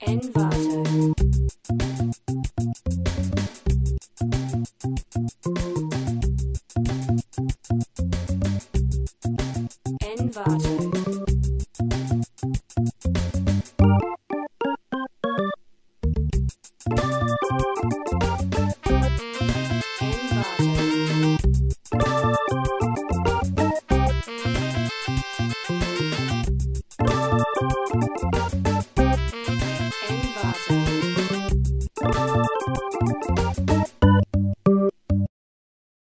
Envato. Envato. Envaser.